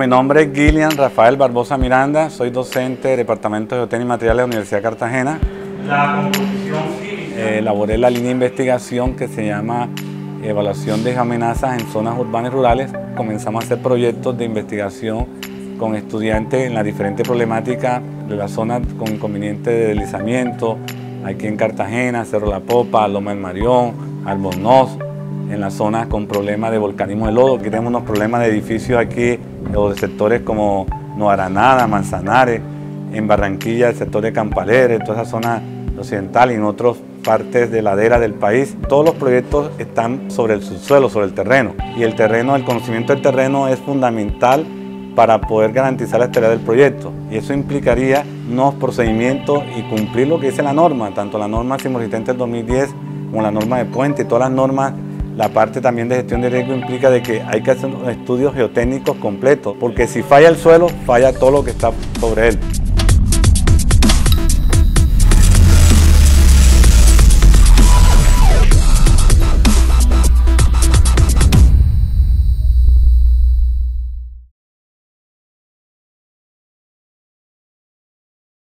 Mi nombre es Gillian Rafael Barbosa Miranda, soy docente del Departamento de Geotécnica y Materiales de la Universidad de Cartagena. La composición eh, elaboré la línea de investigación que se llama Evaluación de amenazas en zonas urbanas y rurales. Comenzamos a hacer proyectos de investigación con estudiantes en las diferentes problemáticas de las zonas con inconvenientes de deslizamiento, aquí en Cartagena, Cerro La Popa, Loma del Marión, Albornoz, en las zonas con problemas de volcanismo de lodo. Aquí tenemos unos problemas de edificios aquí, o de sectores como Noaranada, Manzanares, en Barranquilla, el sector de Campaleres, toda esa zona occidental y en otras partes de ladera del país. Todos los proyectos están sobre el subsuelo, sobre el terreno. Y el terreno, el conocimiento del terreno es fundamental para poder garantizar la estabilidad del proyecto. Y eso implicaría unos procedimientos y cumplir lo que dice la norma, tanto la norma resistente del 2010 como la norma de puente y todas las normas la parte también de gestión de riesgo implica de que hay que hacer estudios geotécnicos completos, porque si falla el suelo, falla todo lo que está sobre él.